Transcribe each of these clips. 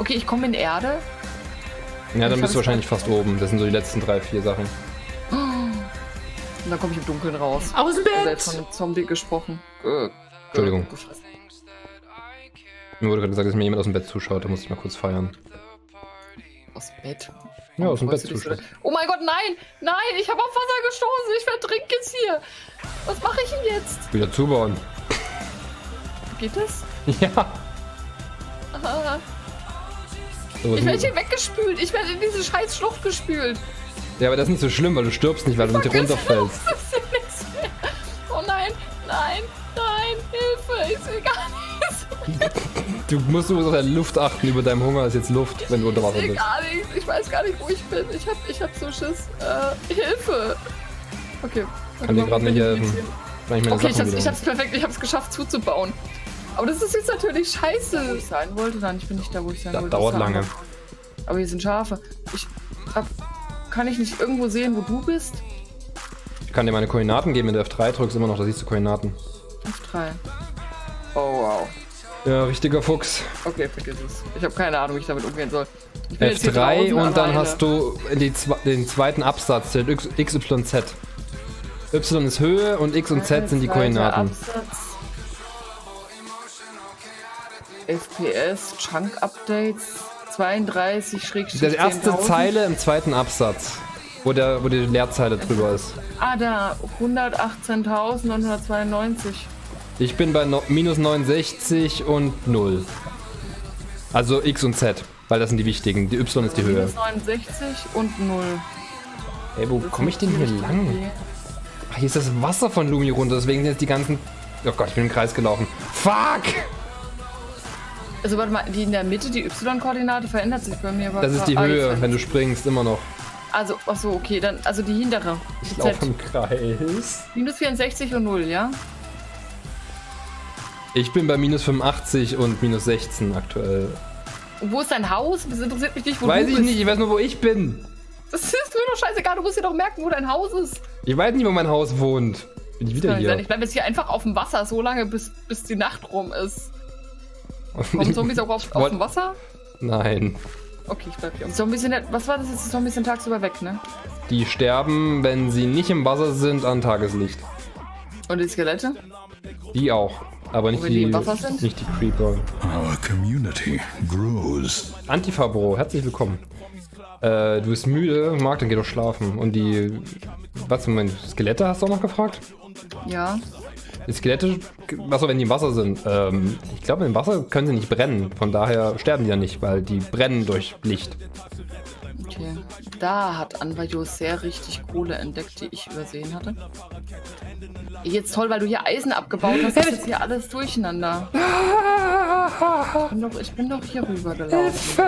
Okay, ich komme in Erde. Ja, dann Ich bist du wahrscheinlich fast oben. Das sind so die letzten drei, vier Sachen. Und dann komme ich im Dunkeln raus. Aus dem Ihr seid von einem Zombie gesprochen. Äh, Entschuldigung. gefressen. Mir wurde gerade gesagt, dass mir jemand aus dem Bett zuschaut. Da muss ich mal kurz feiern. Aus dem Bett. Ja, aus dem Bett so? zuschaut. Oh mein Gott, nein! Nein, ich habe auf Wasser gestoßen. Ich vertrinke jetzt hier. Was mache ich denn jetzt? Wieder zubauen. Geht das? Ja. Ah, So, ich werde hier weggespült. Ich werde in diese scheiß Schlucht gespült. ja, aber das ist nicht so schlimm, weil du stirbst nicht, weil du nicht runterfällst. Oh nein, nein, nein, Hilfe. Ich sehe gar nichts. Du musst nur auf deine Luft achten. Über deinem Hunger ist jetzt Luft, wenn du unter Ich Wasser sehe bist. gar nichts. Ich weiß gar nicht, wo ich bin. Ich hab, ich hab so Schiss. Äh, Hilfe. Okay. Kann dir gerade nicht helfen. Ich Okay, ich hab's, ich hab's perfekt, ich hab's geschafft zuzubauen. Aber das ist jetzt natürlich scheiße. Wo ich sein wollte, dann ich bin nicht da, wo ich sein Das wollte. dauert Das lange. Aber hier sind Schafe. Ich hab, kann ich nicht irgendwo sehen, wo du bist? Ich kann dir meine Koordinaten geben, wenn du F3 drückst, immer noch, da siehst du Koordinaten. F3. Oh wow. Ja, richtiger Fuchs. Okay, vergiss es. Ich habe keine Ahnung, wie ich damit umgehen soll. Ich bin jetzt hier F3 draußen und dann hast du die, zwe- den zweiten Absatz, den X- XYZ. Y ist Höhe und X und Z sind die Koordinaten. Absatz. FPS, Chunk Updates, 32 Schrägstrich Der erste 10.000. Zeile im zweiten Absatz, wo, der, wo die Leerzeile drüber ist. Ah, da, 118.992. Ich bin bei no minus 69 und 0. Also X und Z, weil das sind die wichtigen. Die Y ist die Höhe. Minus 69 und 0. Ey, wo komme ich denn hier lang? Ach, hier ist das Wasser von Lumi runter, deswegen sind jetzt die ganzen... Oh Gott, ich bin im Kreis gelaufen. Fuck! Also warte mal, die in der Mitte, die Y-Koordinate verändert sich bei mir. aber- Das ist die Ah, Höhe, wenn du springst, immer noch. Also, ach so, okay, dann, also die hintere. Ich laufe im Kreis. Minus 64 und 0, ja? Ich bin bei minus 85 und minus 16 aktuell. Und wo ist dein Haus? Das interessiert mich nicht, wo Weiß du ich bist. nicht, ich weiß nur, wo ich bin. Das ist mir doch scheißegal, du musst dir doch merken, wo dein Haus ist. Ich weiß nicht, wo mein Haus wohnt. Bin ich wieder sein. hier. Ich bleibe jetzt hier einfach auf dem Wasser, so lange, bis, bis die Nacht rum ist. Kommen Zombies auch auf, auf dem Wasser? Nein. Okay, ich bleib hier. Die Zombies sind, ja- was war das jetzt? Die Zombies sind tagsüber weg, ne? Die sterben, wenn sie nicht im Wasser sind, an Tageslicht. Und die Skelette? Die auch. Aber nicht die die, im Wasser sind? nicht die Creeper. Our community grows. Antifa-Bro, herzlich willkommen. Äh, du bist müde, Marc, dann geh doch schlafen. Und die. Was, Moment, Skelette hast du auch noch gefragt? Ja. Die Skelette, achso, wenn die im Wasser sind. Ähm, ich glaube, im Wasser können sie nicht brennen. Von daher sterben die ja nicht, weil die brennen durch Licht. Okay. Da hat Anvajo sehr richtig Kohle entdeckt, die ich übersehen hatte. Jetzt toll, weil du hier Eisen abgebaut hast, ist jetzt hier alles durcheinander. Ich bin doch, ich bin doch hier rüber gelaufen.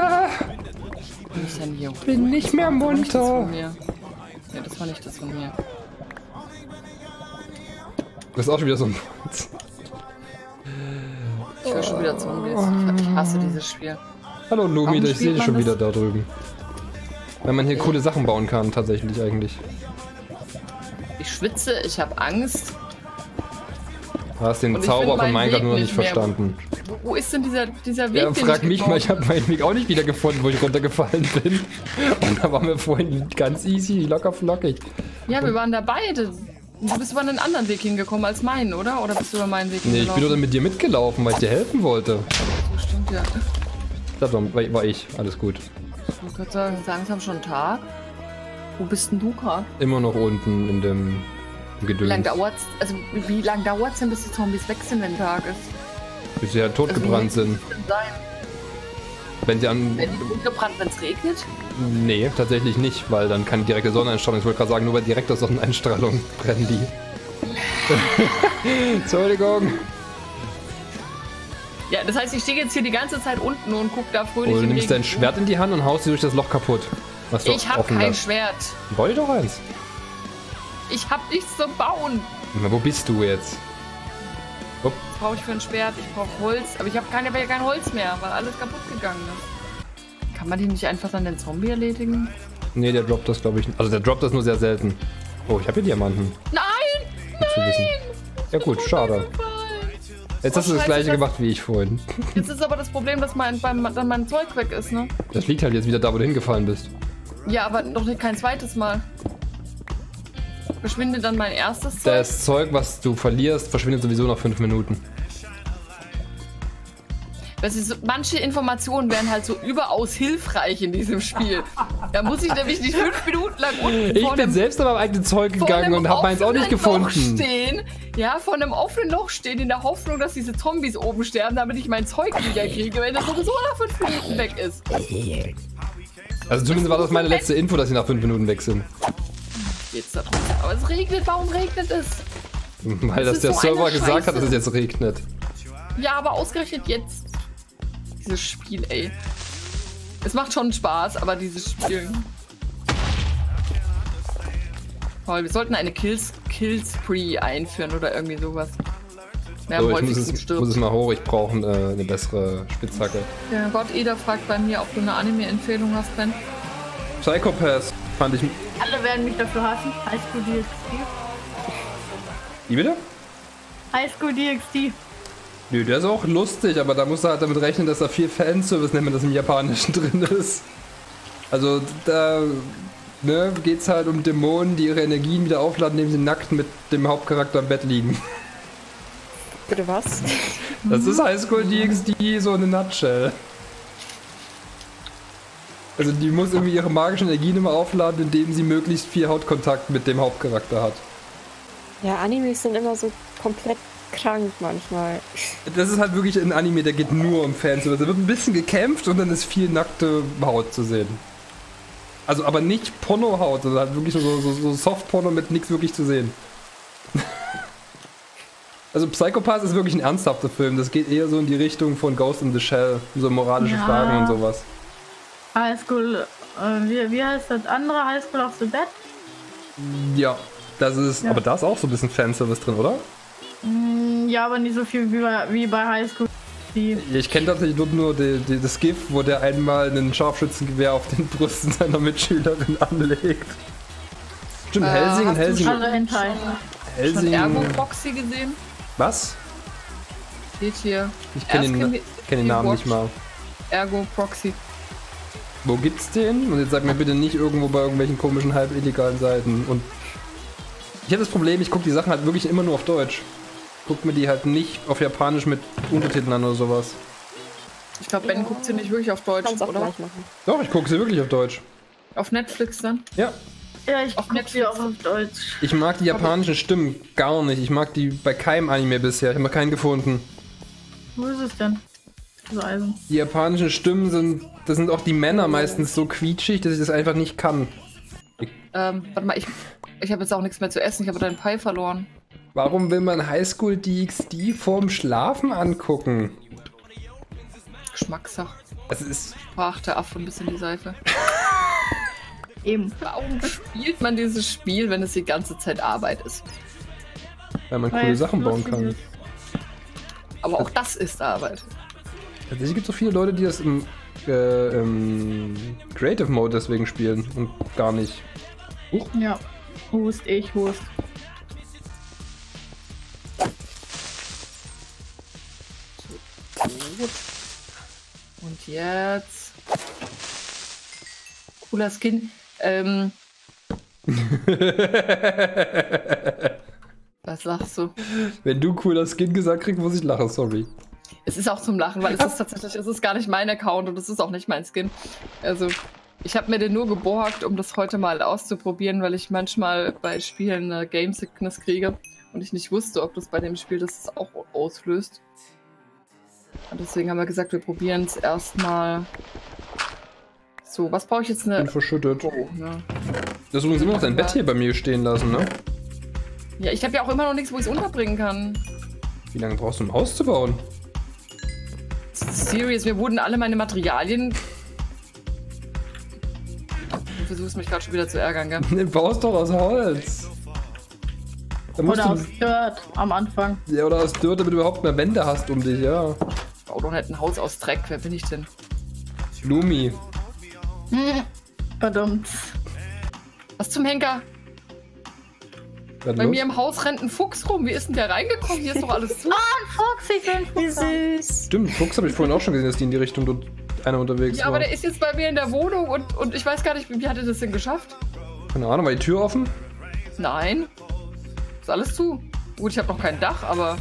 Bin ich denn hier hoch? Bin nicht mehr munter. Ja, das war nicht das von mir. Das ist auch schon wieder so ein. Ich höre schon wieder Zombies. Ich, ich hasse dieses Spiel. Hallo Lumi, ich sehe dich schon man wieder das? da drüben. Wenn man hier coole Sachen bauen kann, tatsächlich eigentlich. Ich schwitze, ich habe Angst. Du hast den Zauber von Minecraft nur noch nicht nicht verstanden. Wo, wo ist denn dieser, dieser Weg? Ja, frag ich mich mal, ich habe meinen Weg auch nicht wieder gefunden, wo ich runtergefallen bin. Und da waren wir vorhin ganz easy, locker flockig. Ja, wir waren da beide. Du bist über einen anderen Weg hingekommen als meinen, oder? Oder bist du über meinen Weg Nee, ich bin nur mit dir mitgelaufen, weil ich dir helfen wollte. So stimmt, ja. Das war, war ich, alles gut. Ich gerade sagen, ist langsam schon Tag. Wo bist denn du gerade? Immer noch unten in dem Wie Gedöns. Also wie lange dauert's denn, bis die Zombies weg sind, wenn Tag ist? Bis sie halt totgebrannt Also, sind. Sein. Wenn sie an. Werden die umgebrannt, wenn es regnet? Nee, tatsächlich nicht, weil dann keine direkte Sonneneinstrahlung. Ich wollte gerade sagen, nur bei direkter Sonneneinstrahlung brennen die. Entschuldigung. Ja, das heißt, ich stehe jetzt hier die ganze Zeit unten und guck da fröhlich Oder du im nimmst dein. Schwert in die Hand und haust sie durch das Loch kaputt. Was du Ich habe offen kein lässt. Schwert. Dir doch eins. Ich habe nichts zum Bauen. Na, wo bist du jetzt? Brauche ich für ein Schwert? Ich brauche Holz. Aber ich habe keine, kein Holz mehr, weil alles kaputt gegangen ist. Kann man die nicht einfach dann den Zombie erledigen? Nee, der droppt das, glaube ich. Also der droppt das nur sehr selten. Oh, ich habe hier Diamanten. Nein! Wissen. Ja gut, schade. Jetzt hast du das gleiche das- gemacht wie ich vorhin. Jetzt ist aber das Problem, dass mein, beim, dann mein Zeug weg ist, ne? Das liegt halt jetzt wieder da, wo du hingefallen bist. Ja, aber noch nicht kein zweites Mal. Verschwindet dann mein erstes Zeug? Das Zeug, was du verlierst, verschwindet sowieso nach fünf Minuten. So, manche Informationen wären halt so überaus hilfreich in diesem Spiel. Da muss ich nämlich nicht fünf Minuten lang unten Ich bin einem- selbst an meinem eigenen Zeug gegangen und habe meins auch nicht offenen Loch gefunden. Stehen, ja, vor einem offenen Loch stehen, in der Hoffnung, dass diese Zombies oben sterben, damit ich mein Zeug wieder kriege, wenn das sowieso nach fünf Minuten weg ist. Also zumindest war das meine letzte Info, dass sie nach fünf Minuten weg sind. Geht's da drüben. Aber es regnet, warum regnet es? Weil Das das der so Server eine gesagt hat, dass es jetzt regnet. Ja, aber ausgerechnet jetzt. Dieses Spiel, ey. Es macht schon Spaß, aber dieses Spiel. Toll, wir sollten eine Kills, Killspree einführen oder irgendwie sowas. Wer So, ich muss es, muss es mal hoch, ich brauche äh, eine bessere Spitzhacke. Der Gott Eder fragt bei mir, ob du eine Anime-Empfehlung hast, Ben. Psychopath fand ich. Alle werden mich dafür hassen. High School DxD. Wie bitte? High School DxD. Nö, der ist auch lustig, aber da musst du halt damit rechnen, dass da viel Fanservice, nennt man das im Japanischen, drin ist. Also da ne, geht's halt um Dämonen, die ihre Energien wieder aufladen, indem sie nackt mit dem Hauptcharakter im Bett liegen. Bitte was? Das ist Highschool DxD so in a nutshell. Also die muss irgendwie ihre magischen Energien immer aufladen, indem sie möglichst viel Hautkontakt mit dem Hauptcharakter hat. Ja, Animes sind immer so komplett krank manchmal. Das ist halt wirklich ein Anime, der geht nur um Fanservice. Da wird ein bisschen gekämpft und dann ist viel nackte Haut zu sehen. Also aber nicht Porno-Haut, sondern halt wirklich so, so, so Soft-Porno mit nichts wirklich zu sehen. Also Psychopath ist wirklich ein ernsthafter Film. Das geht eher so in die Richtung von Ghost in the Shell. So moralische Ja. Fragen und sowas. High School, äh, wie, wie heißt das andere? High School of the Dead? Ja, das ist. Ja. Aber da ist auch so ein bisschen Fanservice drin, oder? Mm, Ja, aber nicht so viel wie bei, wie bei High School. Die, Ich kenne tatsächlich nur, nur die, die, das GIF, wo der einmal einen Scharfschützengewehr auf den Brüsten seiner Mitschülerin anlegt. Stimmt, Äh, Helsing und hast du Helsing. schon- Hentai. Schon Helsing. Ergo Proxy gesehen? Was? Steht hier. Ich kenne den, kenn den Namen nicht Watch. mal. Ergo Proxy. Wo gibt's den? Und jetzt sag mir bitte nicht irgendwo bei irgendwelchen komischen, halb illegalen Seiten. Und ich habe das Problem, ich gucke die Sachen halt wirklich immer nur auf Deutsch. Guck mir die halt nicht auf Japanisch mit Untertiteln an oder sowas. Ich glaube, Ben guckt sie nicht wirklich auf Deutsch, Kannst auch oder? gleich machen. Doch, ich gucke sie wirklich auf Deutsch. Auf Netflix dann? Ja. Ja, ich Auf guck Netflix. die auch auf Deutsch. Ich mag die japanischen Stimmen gar nicht. Ich mag die bei keinem Anime bisher. Ich habe noch keinen gefunden. Wo ist es denn? Eisen. Die japanischen Stimmen sind, das sind auch die Männer meistens so quietschig, dass ich das einfach nicht kann. Ähm, warte mal, ich, ich habe jetzt auch nichts mehr zu essen. Ich habe deinen Pie verloren. Warum will man Highschool DxD vorm Schlafen angucken? Geschmackssache. Das ist. Sprach der Affe ein bisschen die Seife. Eben. Warum spielt man dieses Spiel, wenn es die ganze Zeit Arbeit ist? Weil man Weil coole es Sachen bauen kann. Aber auch das ist Arbeit. Tatsächlich gibt es so viele Leute, die das im, äh, im Creative Mode deswegen spielen und gar nicht. Huch, Ja. Hust, ich hust. Gut. Und jetzt. Cooler Skin. Ähm. Was lachst du? wenn du cooler Skin gesagt kriegst, muss ich lachen, sorry. Es ist auch zum Lachen, weil es ist tatsächlich, es ist gar nicht mein Account und es ist auch nicht mein Skin. Also, ich habe mir den nur geborgt, um das heute mal auszuprobieren, weil ich manchmal bei Spielen eine Game Sickness kriege und ich nicht wusste, ob das bei dem Spiel das auch auslöst. Und deswegen haben wir gesagt, wir probieren es erstmal. So, was brauche ich jetzt Bin eine. verschüttet. Oh, ne? Du hast übrigens immer noch dein Bett hier bei mir stehen lassen, ne? Ja, ich habe ja auch immer noch nichts, wo ich es unterbringen kann. Wie lange brauchst du, um ein Haus zu bauen? Serious, mir wurden alle meine Materialien. Du versuchst mich gerade schon wieder zu ärgern, gell? Ne, baust doch aus Holz. Da musst Oder aus du, Dirt am Anfang. ja, oder aus Dirt, damit du überhaupt mehr Wände hast um dich, ja. Bau doch nicht ein Haus aus Dreck. Wer bin ich denn? Lumi. Verdammt. Was zum Henker? Bei los? mir im Haus rennt ein Fuchs rum. Wie ist denn der reingekommen? Hier ist doch alles zu. Fuchs, ich will einen Wie Fuchs haben. süß. Stimmt, Fuchs habe ich vorhin auch schon gesehen, dass die in die Richtung dort einer unterwegs Ja, war. aber der ist jetzt bei mir in der Wohnung und, und ich weiß gar nicht, wie hat er das denn geschafft? Keine Ahnung, war die Tür offen? Nein. Ist alles zu. Gut, ich habe noch kein Dach, aber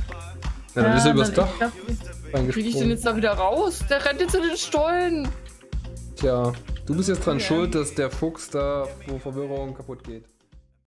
Ja, dann ist er Ja, übers dann- Dach ich glaub, kriege ich den jetzt da wieder raus? Der rennt jetzt in den Stollen. Tja, du bist jetzt dran Ja. schuld, dass der Fuchs da vor Verwirrung kaputt geht.